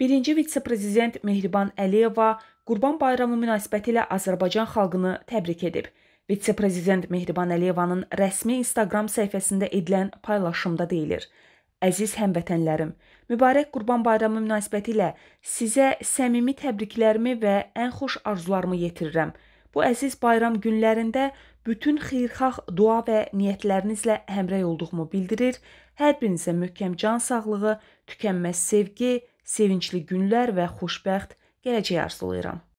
Birinci vitse-prezident Mehriban Əliyeva Qurban Bayramı münasibətilə Azərbaycan xalqını təbrik edib. Vitse-prezident Mehriban Əliyevanın rəsmi Instagram səhifəsində edilən paylaşımda deyilir: Əziz həmvətənlərim, mübarək Qurban Bayramı münasibətilə sizə səmimi təbriklərimi və ən xoş arzularımı yetirirəm. Bu əziz bayram günlərində bütün xeyirxah dua və niyyətlərinizlə həmrəy olduğumu bildirir. Hər birinizə möhkəm can sağlığı, tükənməz sevgi, sevincli günlər və xoşbəxt gələcək arzulayıram.